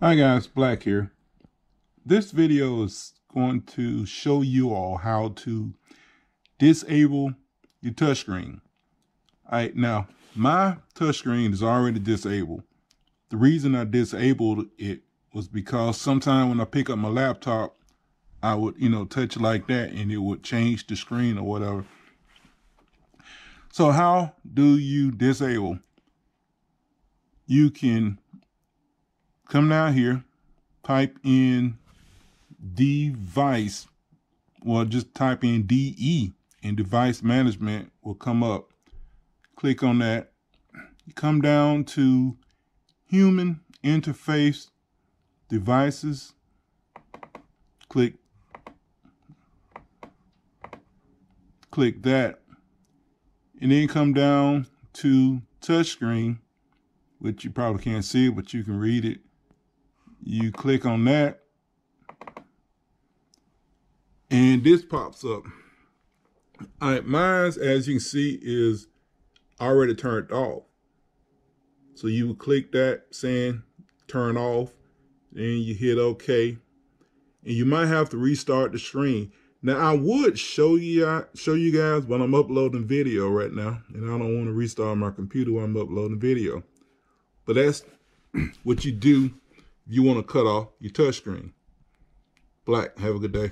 Hi guys, Black here. This video is going to show you all how to disable your touchscreen. Alright, now my touchscreen is already disabled. The reason I disabled it was because sometime when I pick up my laptop, I would, you know, touch like that and it would change the screen or whatever. So how do you disable? You can come down here, type in device, well, just type in DE and device management will come up. Click on that. You come down to human interface devices. Click click that and then come down to touchscreen which you probably can't see but you can read it you click on that and this pops up. All right mine's as you can see is already turned off. So you would click that saying turn off then you hit okay and you might have to restart the screen. Now I would show you show you guys, but I'm uploading video right now, and I don't want to restart my computer while I'm uploading video. But that's what you do you want to cut off your touchscreen. Black, have a good day.